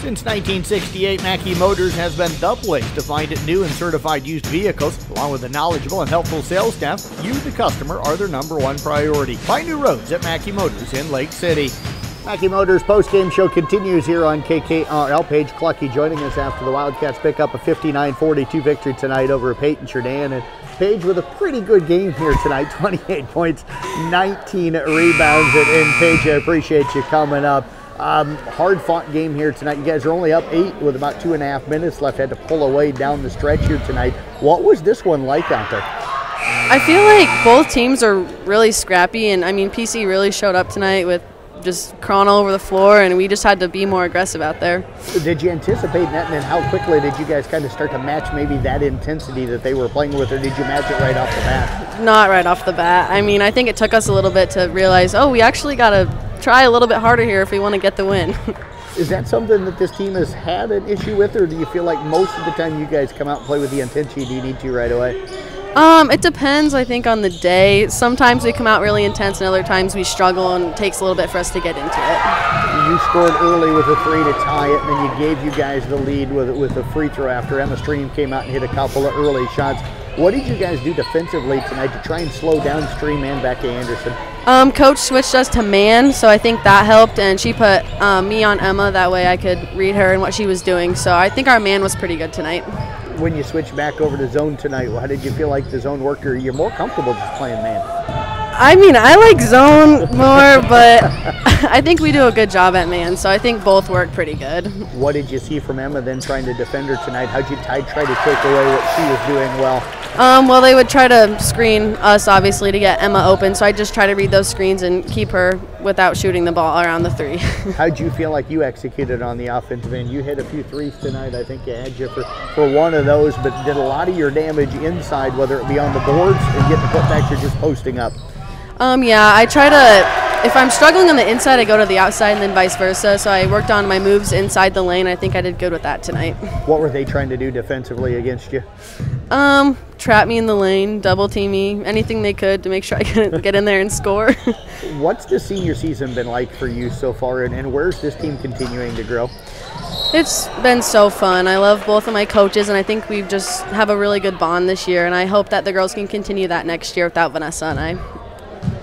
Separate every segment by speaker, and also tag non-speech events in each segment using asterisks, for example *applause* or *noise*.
Speaker 1: Since 1968, Mackey Motors has been the place to find new and certified used vehicles. Along with a knowledgeable and helpful sales staff, you, the customer, are their number one priority. Find new roads at Mackey Motors in Lake City. Mackey Motors post-game show continues here on KKRL. Paige Klocke joining us after the Wildcats pick up a 59-42 victory tonight over Paton Churdan. And Paige with a pretty good game here tonight, 28 points, 19 rebounds. And, and Paige, I appreciate you coming up. Um, hard fought game here tonight. You guys are only up eight with about two and a half minutes left. Had to pull away down the stretch here tonight. What was this one like out there?
Speaker 2: I feel like both teams are really scrappy, and I mean, PC really showed up tonight with just crawling all over the floor, and we just had to be more aggressive out there.
Speaker 1: Did you anticipate that, and then how quickly did you guys kind of start to match maybe that intensity that they were playing with, or did you match it right off the bat?
Speaker 2: Not right off the bat. I mean, I think it took us a little bit to realize, oh, we actually got to try a little bit harder here if we want to get the win.
Speaker 1: Is that something that this team has had an issue with, or do you feel like most of the time you guys come out and play with the intensity you need to right away?
Speaker 2: Um, it depends, I think, on the day. Sometimes we come out really intense, and other times we struggle, and it takes a little bit for us to get into it.
Speaker 1: You scored early with a three to tie it, and then you gave you guys the lead with with a free throw after Emma Stream came out and hit a couple of early shots. What did you guys do defensively tonight to try and slow down Stream and Becky Anderson?
Speaker 2: Um, coach switched us to man, so I think that helped, and she put um, me on Emma. That way I could read her and what she was doing. So I think our man was pretty good tonight.
Speaker 1: When you switched back over to zone tonight, how did you feel like the zone worker? You're more comfortable just playing man.
Speaker 2: I mean, I like zone more, but *laughs* *laughs* I think we do a good job at man, so I think both work pretty good.
Speaker 1: What did you see from Emma then trying to defend her tonight? How'd you try to take away what she was doing well?
Speaker 2: Um, well, they would try to screen us, obviously, to get Emma open. So I just try to read those screens and keep her without shooting the ball around the three. *laughs*
Speaker 1: How'd you feel like you executed on the offensive end? You hit a few threes tonight. I think you had you for, for one of those, but did a lot of your damage inside, whether it be on the boards and getting the putbacks or just posting up?
Speaker 2: Um, yeah, I try to if I'm struggling on the inside, I go to the outside and then vice versa. So I worked on my moves inside the lane. I think I did good with that tonight.
Speaker 1: What were they trying to do defensively against you?
Speaker 2: Um, trap me in the lane, double team me, anything they could to make sure I could get in there and score. *laughs*
Speaker 1: What's the senior season been like for you so far, and, and where's this team continuing to grow?
Speaker 2: It's been so fun. I love both of my coaches, and I think we just have a really good bond this year. And I hope that the girls can continue that next year without Vanessa and I.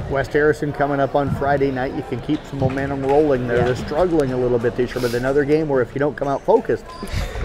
Speaker 1: West Harrison coming up on Friday night. You can keep some momentum rolling there. Yeah. They're struggling a little bit this year, but another game where if you don't come out focused,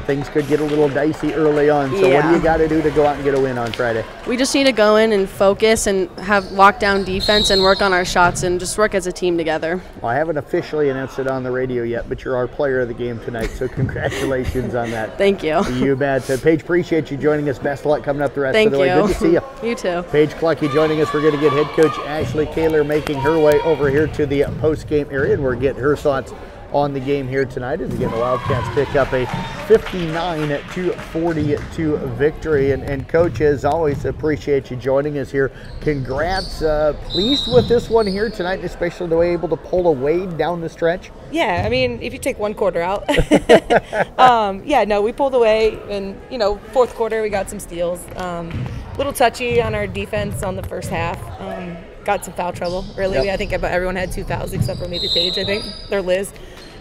Speaker 1: things could get a little dicey early on. So yeah. what do you got to do to go out and get a win on Friday?
Speaker 2: We just need to go in and focus and have lockdown defense and work on our shots and just work as a team together.
Speaker 1: Well, I haven't officially announced it on the radio yet, but you're our player of the game tonight. So congratulations on that. *laughs*
Speaker 2: Thank you.
Speaker 1: You bet. So Paige, appreciate you joining us. Best of luck coming up the rest
Speaker 2: Thank
Speaker 1: of the
Speaker 2: you.
Speaker 1: way. Good to see you. *laughs*
Speaker 2: you too.
Speaker 1: Paige Klocke joining us. We're going to get head coach Ashley Kahler making her way over here to the post game area, and we're getting her thoughts on the game here tonight. And again, the Wildcats pick up a 59 to 42 victory. And, and coach, as always, appreciate you joining us here. Congrats. Uh, pleased with this one here tonight, especially the way able to pull away down the stretch.
Speaker 3: Yeah, I mean, if you take one quarter out, *laughs* *laughs* um, yeah, no, we pulled away, and you know, fourth quarter we got some steals. Um, little touchy on our defense on the first half. Um, got some foul trouble. Really, yep. I think about everyone had two fouls except for maybe Paige. I think or Liz.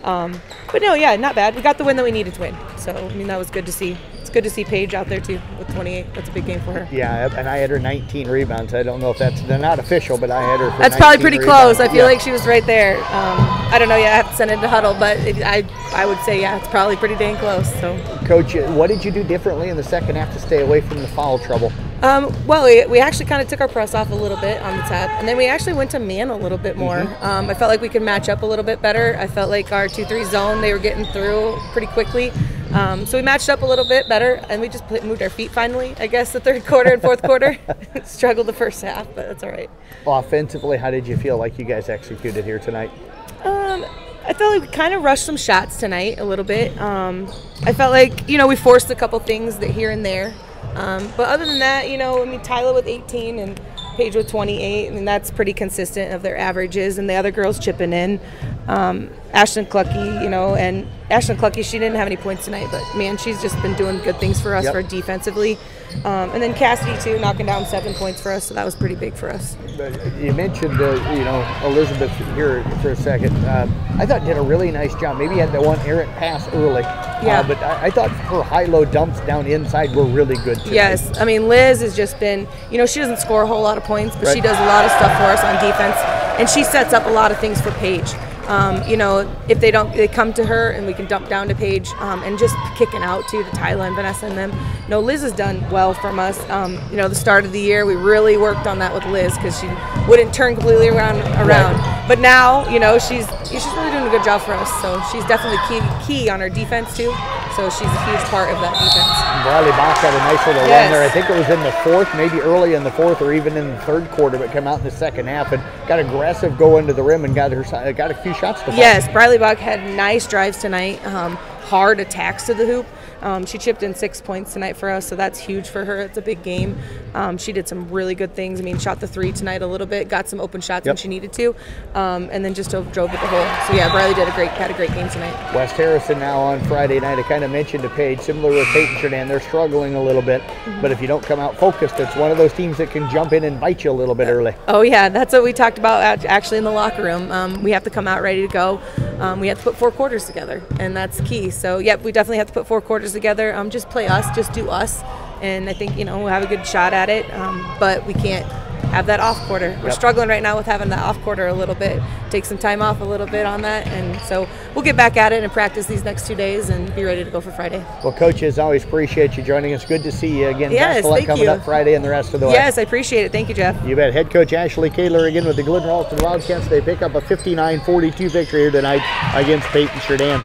Speaker 3: Um, but no, yeah, not bad. We got the win that we needed to win. So I mean, that was good to see. It's good to see Paige out there too with 28. That's a big game for her.
Speaker 1: Yeah, and I had her 19 rebounds. I don't know if that's they're not official, but I had her.
Speaker 3: that's probably pretty rebounds. close. I feel yeah. like she was right there. Um, I don't know. Yeah, I have to send it to huddle, but it, I I would say yeah, it's probably pretty dang close. So,
Speaker 1: coach, what did you do differently in the second half to stay away from the foul trouble?
Speaker 3: Um, well, we, we actually kind of took our press off a little bit on the tap, and then we actually went to man a little bit more. Mm-hmm. Um, I felt like we could match up a little bit better. I felt like our 2 3 zone, they were getting through pretty quickly. Um, so we matched up a little bit better, and we just moved our feet finally, I guess, the third quarter and fourth quarter. *laughs* *laughs* Struggled the first half, but that's all right.
Speaker 1: Offensively, how did you feel like you guys executed here tonight?
Speaker 3: Um, I felt like we kind of rushed some shots tonight a little bit. Um, I felt like, you know, we forced a couple things that here and there. Um, but other than that, you know, I mean, Tyler with 18 and Paige with 28, I and that's pretty consistent of their averages, and the other girls chipping in. Um, Ashton Klocke, you know, and Ashton Klocke, she didn't have any points tonight, but man, she's just been doing good things for us
Speaker 1: Yep.
Speaker 3: for defensively. Um, and then Cassidy too, knocking down seven points for us, so that was pretty big for us.
Speaker 1: You mentioned, uh, you know, Elizabeth here for a second. Um, I thought did a really nice job. Maybe had that one errant pass early.
Speaker 3: Yeah.
Speaker 1: Uh, but I, I thought her high-low dumps down inside were really good too.
Speaker 3: Yes, I mean Liz has just been, you know, she doesn't score a whole lot of points, but she does a lot of stuff for us on defense, and she sets up a lot of things for Paige. Um, you know, if they don't, they come to her, and we can dump down to Paige, um, and just kicking out to Tyla and Vanessa and them. No, Liz has done well from us. Um, you know, the start of the year, we really worked on that with Liz because she wouldn't turn completely around. Around, but now, you know, she's she's really doing a good job for us. So she's definitely key key on our defense too. So she's a huge part of that defense.
Speaker 1: Riley Bach had a nice little
Speaker 3: Yes.
Speaker 1: run there. I think it was in the fourth, maybe early in the fourth, or even in the third quarter, but come out in the second half and got aggressive, go into the rim, and got her got a few shots to.
Speaker 3: Yes, Briley Buck had nice drives tonight, um, hard attacks to the hoop. Um, she chipped in six points tonight for us, so that's huge for her. It's a big game. Um, she did some really good things. I mean, shot the three tonight a little bit, got some open shots when she needed to, um, and then just drove, drove at the hole. So yeah, Briley did a great, had a great game tonight.
Speaker 1: West Harrison now on Friday night. I kind of mentioned to Paige, similar with Paton Churdan, they're struggling a little bit.
Speaker 3: Mm-hmm.
Speaker 1: But if you don't come out focused, it's one of those teams that can jump in and bite you a little bit early.
Speaker 3: Oh yeah, that's what we talked about act- actually in the locker room. Um, we have to come out ready to go. Um, we have to put four quarters together, and that's key. So yep, we definitely have to put four quarters together. Um, just play us, just do us, and I think you know we'll have a good shot at it. Um, but we can't have that off quarter. We're
Speaker 1: Yep.
Speaker 3: struggling right now with having that off quarter a little bit. Take some time off a little bit on that, and so we'll get back at it and practice these next two days and be ready to go for Friday.
Speaker 1: Well, coaches, always appreciate you joining us. Good to see you again.
Speaker 3: Yes, thank
Speaker 1: coming
Speaker 3: you.
Speaker 1: up Friday and the rest of the way.
Speaker 3: Yes, I appreciate it. Thank you, Jeff.
Speaker 1: You bet. Head coach Ashley Kahler again with the Glidden Ralston Wildcats. They pick up a 59 42 victory here tonight against Paton Churdan.